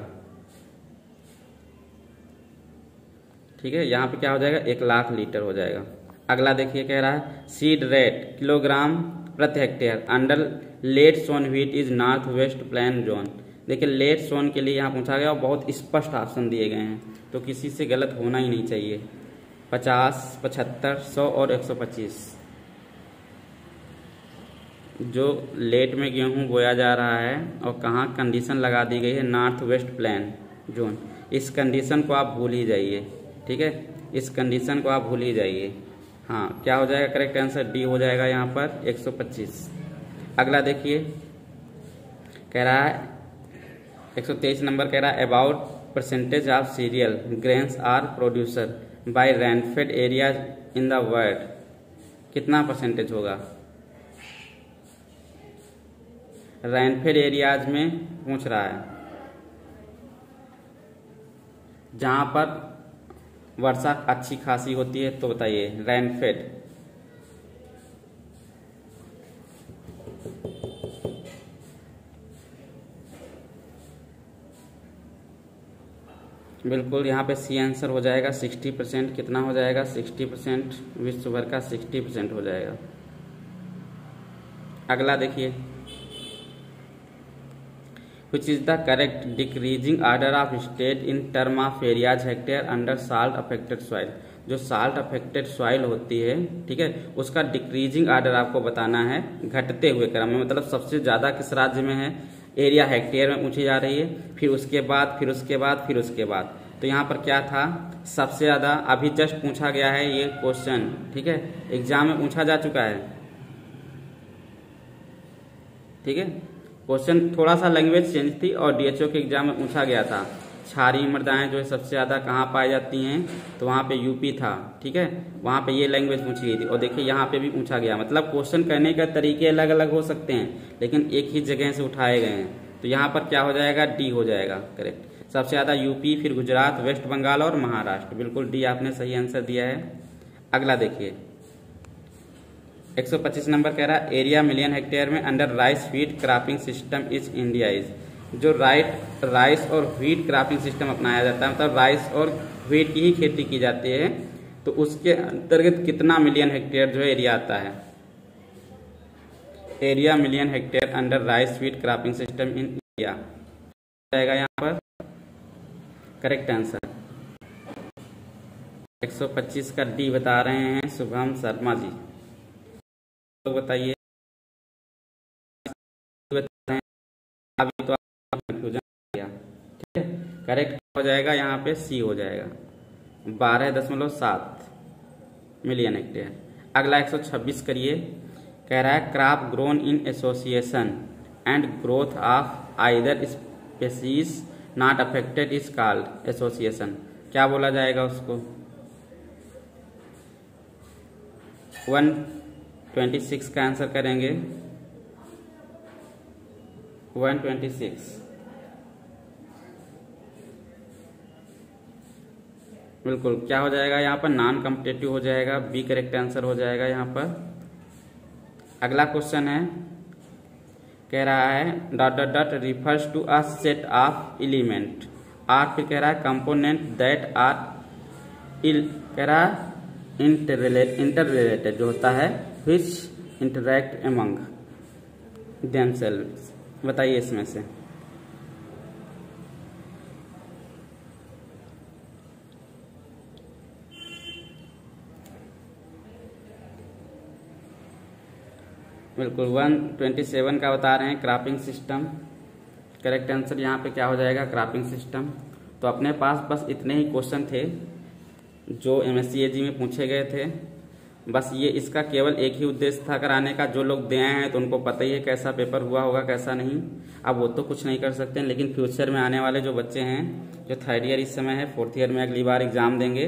S1: ठीक है? यहाँ पे क्या हो जाएगा? एक लाख लीटर हो जाएगा। अगला देखिए कह रहा है सीड रेट किलोग्राम प्रति hectare under late sown wheat is north west plain zone देखिए लेट सोन के लिए यहाँ पूछा गया और बहुत स्पष्ट ऑप्शन दिए गए हैं तो किसी से गलत होना ही नहीं चाहिए। पचास, पचहत्तर, सौ और एक सौ पच्चीस। जो लेट में गेहूँ बोया जा रहा है, और कहाँ कंडीशन लगा दी गई है नॉर्थ वेस्ट प्लान जोन इस कंडीशन को आप भूल ही जाइए, ठीक है? इस कंडीशन को आप भूल ही जाइए। हाँ क्या हो जाएगा? करेक्ट आंसर डी हो जाएगा यहाँ पर 125 अगला देखिए, कह रहा है 123 नंबर कह रहा है about percentage of cereal grains are producer by rainfed area in the world कितना परसेंटेज होगा? रैनफेड एरियाज़ में पूछ रहा है। जहाँ पर वर्षा अच्छी खासी होती है तो बताइए रेनफेड बिल्कुल, यहाँ पे सी आंसर हो जाएगा सिक्सटी परसेंट कितना हो जाएगा? सिक्सटी परसेंट विश्व भर का सिक्सटी परसेंट हो जाएगा। अगला देखिए। Which is the correct decreasing order of state in term of areas, hectare under salt affected soil. जो साल्ट अफेक्टेड सॉइल होती है, ठीक है, उसका डिक्रीजिंग आर्डर आपको बताना है, घटते हुए क्रम में मतलब सबसे ज़्यादा किस राज्य में है? एरिया हेक्टेयर में पूछी जा रही है, फिर उसके बाद, फिर उसके बाद, फिर उसके बाद। तो यहाँ पर क्या था? सबसे ज़्यादा, अभी जस्ट पूछा गया है ये क्वेश्चन ठीक है? एग्ज़ाम में पूछा जा चुका है। ठीक है? क्वेश्चन थोड़ा सा लैंग्वेज चेंज थी और डीएचओ के एग्ज़ाम में पूछा गया था। क्षारी मृदाएँ जो है सबसे ज़्यादा कहाँ पाई जाती हैं? तो वहाँ पे यूपी था, ठीक है? वहाँ पे ये लैंग्वेज पूछी गई थी और देखिए यहाँ पे भी पूछा गया। मतलब क्वेश्चन करने के तरीके अलग अलग हो सकते हैं, लेकिन एक ही जगह से उठाए गए हैं। तो यहाँ पर क्या हो जाएगा? डी हो जाएगा करेक्ट सबसे ज़्यादा यूपी फिर गुजरात, वेस्ट बंगाल और महाराष्ट्र। बिल्कुल डी आपने सही आंसर दिया है। अगला देखिए। 125 नंबर कह रहा है, एरिया मिलियन हेक्टेयर में under rice wheat cropping system is India is. जो राइट, राइस और व्हीट क्रॉपिंग सिस्टम अपनाया जाता है मतलब राइस और व्हीट की ही खेती की जाती है तो उसके अंतर्गत कितना मिलियन हेक्टेयर जो एरिया आता है? Area million hectare under rice wheat cropping system in India. जाएगा यहाँ पर? Correct answer. 125 का डी बता रहे हैं शुभम शर्मा जी। तो बताइए। अभी तो कंफ्यूजन किया ठीक है? करेक्ट हो जाएगा, यहाँ पे सी हो जाएगा। बारह दशमलव सात मिलियन हेक्टेयर अगला 126 करिए। कह रहा है crop grown in association and growth of either species not affected is called association क्या बोला जाएगा उसको? वन ट्वेंटी सिक्स का आंसर करेंगे। One twenty six. बिल्कुल, क्या हो जाएगा? यहाँ पर नॉन कम्पिटेटिव हो जाएगा बी करेक्ट आंसर हो जाएगा यहाँ पर। अगला क्वेश्चन है, कह रहा है dot dot dot refers to a set of element are फिर कह रहा है कंपोनेंट दैट आर इल कह रहा है इंटर रिलेटेड जो होता है। विच इंटरैक्ट एमंग देम बताइए इसमें से। बिल्कुल 127 का बता रहे हैं क्रॉपिंग सिस्टम करेक्ट आंसर यहाँ पे क्या हो जाएगा क्रॉपिंग सिस्टम तो अपने पास बस इतने ही क्वेश्चन थे, जो एम में पूछे गए थे। बस ये इसका केवल एक ही उद्देश्य था कराने का। जो लोग दे आए हैं तो उनको पता ही है कैसा पेपर हुआ होगा, कैसा नहीं। अब वो तो कुछ नहीं कर सकते हैं, लेकिन फ्यूचर में आने वाले जो बच्चे हैं, जो थर्ड ईयर इस समय है फोर्थ ईयर में अगली बार एग्ज़ाम देंगे,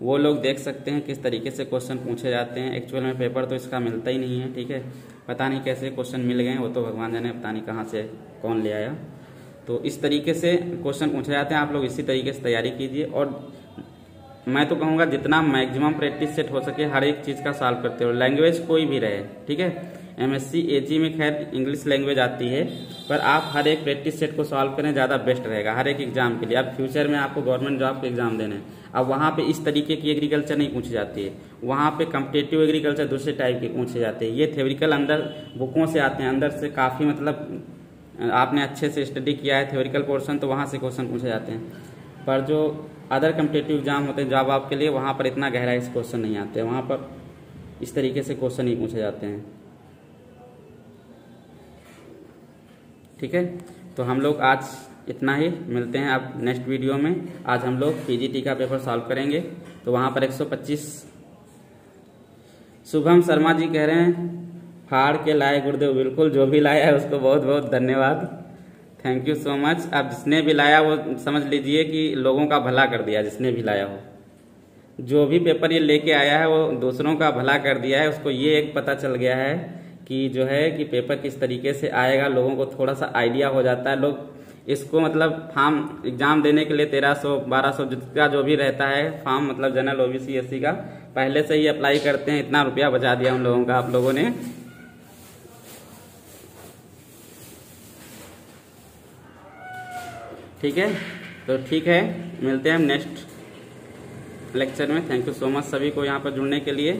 S1: वो लोग देख सकते हैं किस तरीके से क्वेश्चन पूछे जाते हैं। एक्चुअल में पेपर तो इसका मिलता ही नहीं है, ठीक है? पता नहीं कैसे क्वेश्चन मिल गए वो तो भगवान जाने, पता नहीं कहाँ से, कौन ले आया। तो इस तरीके से क्वेश्चन पूछे जाते हैं। आप लोग इसी तरीके से तैयारी कीजिए और मैं तो कहूँगा जितना मैक्सिमम प्रैक्टिस सेट हो सके हर एक चीज़ का सॉल्व करते हो लैंग्वेज कोई भी रहे, ठीक है? एम एस सी में खैर इंग्लिश लैंग्वेज आती है, पर आप हर एक प्रैक्टिस सेट को सॉल्व करें, ज़्यादा बेस्ट रहेगा हर एक एग्ज़ाम के लिए। अब फ्यूचर में आपको गवर्नमेंट जॉब के एग्ज़ाम देने हैं। अब वहाँ पे इस तरीके की एग्रीकल्चर नहीं पूछी जाती है। वहाँ पे कम्पिटेटिव एग्रीकल्चर दूसरे टाइप के पूछे जाते हैं। ये थ्योरिकल अंदर बुकों से आते हैं। अंदर से काफ़ी मतलब आपने अच्छे से स्टडी किया है थ्योरिकल पोर्सन तो वहाँ से क्वेश्चन पूछे जाते हैं। पर जो अदर कम्पिटेटिव एग्ज़ाम होते हैं, जॉब आपके लिए वहाँ पर इतना गहराई से क्वेश्चन नहीं आते, वहाँ पर इस तरीके से क्वेश्चन ही पूछे जाते हैं। ठीक है? तो हम लोग आज इतना ही, मिलते हैं आप नेक्स्ट वीडियो में। आज हम लोग पीजीटी का पेपर सॉल्व करेंगे। तो वहाँ पर 125 शुभम शर्मा जी कह रहे हैं, फाड़ के लाए गुरुदेव, बिल्कुल जो भी लाया है उसको बहुत बहुत धन्यवाद। थैंक यू सो मच आप जिसने भी लाया वो समझ लीजिए कि लोगों का भला कर दिया, जिसने भी लाया हो। जो भी पेपर ये लेके आया है, वो दूसरों का भला कर दिया है। उसको ये एक पता चल गया है कि जो है कि पेपर किस तरीके से आएगा, लोगों को थोड़ा सा आइडिया हो जाता है। लोग इसको मतलब फॉर्म एग्ज़ाम देने के लिए तेरह सौ, बारह सौ जितना जो भी रहता है, फॉर्म मतलब जनरल ओबीसी, एससी का, पहले से ही अप्लाई करते हैं। इतना रुपया बचा दिया उन लोगों का, आप लोगों ने। ठीक है? तो ठीक है, मिलते हैं हम नेक्स्ट लेक्चर में. थैंक यू सो मच सभी को यहाँ पर जुड़ने के लिए.